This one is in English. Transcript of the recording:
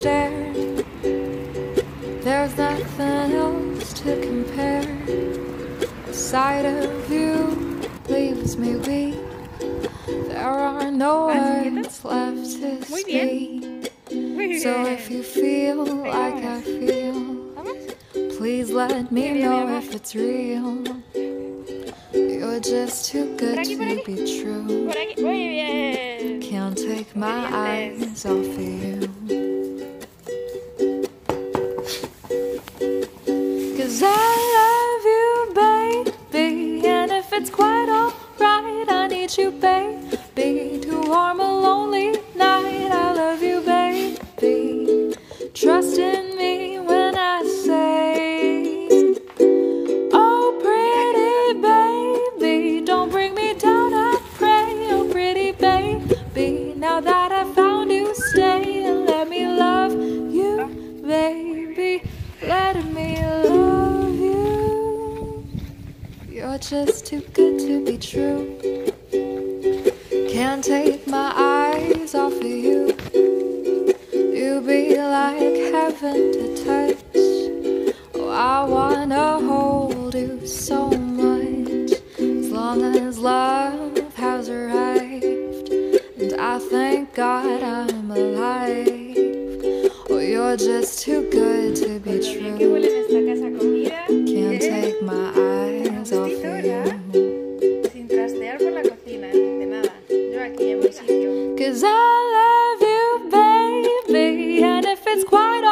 There's nothing else to compare. The sight of you leaves me weak. There are no words left to speak. So if you feel like I feel, please let me know if it's real. You're just too good to be true. Por aquí. Muy bien. Can't take my eyes off of you. Cause I love you, baby. And if it's quite alright, I need you, baby. To warm a lonely night. I love you, baby. Trust in me when I say, Oh, pretty baby. Don't bring me down, I pray. Oh, pretty baby. Now that just too good to be true. Can't take my eyes off of you. You be like heaven to touch. Oh, I wanna hold you so much. As long as love has arrived, and I thank God I'm alive. Oh, you're just too good to be true. Cause I love you, baby. And if it's quite